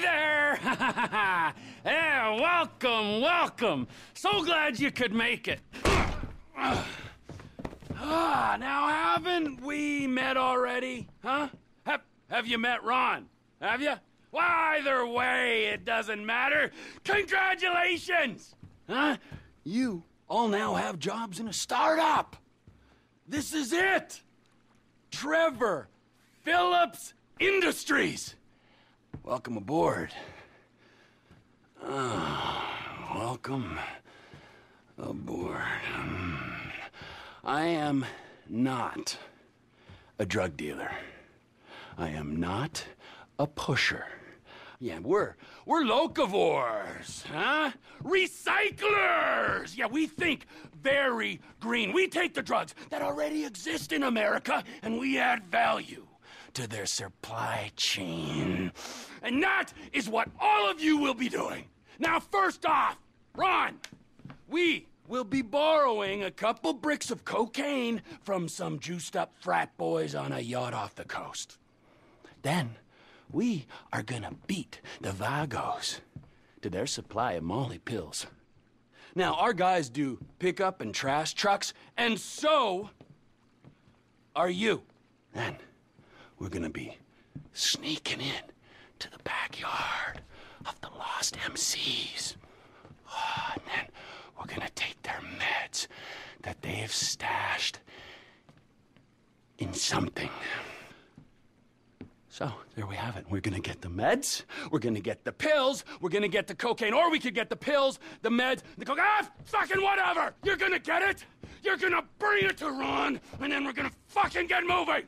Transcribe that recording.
There! yeah, welcome, welcome. So glad you could make it. ah, now haven't we met already? Huh? Have, have you met Ron? Have you? Well, either way, it doesn't matter. Congratulations! Huh? You all now have jobs in a startup. This is it! Trevor Phillips Industries. Welcome aboard. Ah, welcome aboard. Hmm. I am not a drug dealer. I am not a pusher. Yeah, we're we're locavores, huh? Recyclers! Yeah, we think very green. We take the drugs that already exist in America and we add value to their supply chain. And that is what all of you will be doing. Now, first off, Ron, we will be borrowing a couple bricks of cocaine from some juiced up frat boys on a yacht off the coast. Then, we are gonna beat the Vagos to their supply of Molly pills. Now, our guys do pickup and trash trucks, and so are you. Then, we're gonna be sneaking in to the backyard of the lost MCs. Oh, and then we're gonna take their meds that they've stashed in something. So, there we have it. We're gonna get the meds, we're gonna get the pills, we're gonna get the cocaine, or we could get the pills, the meds, the cocaine. Ah, fucking whatever! You're gonna get it! You're gonna bring it to Ron, and then we're gonna fucking get moving!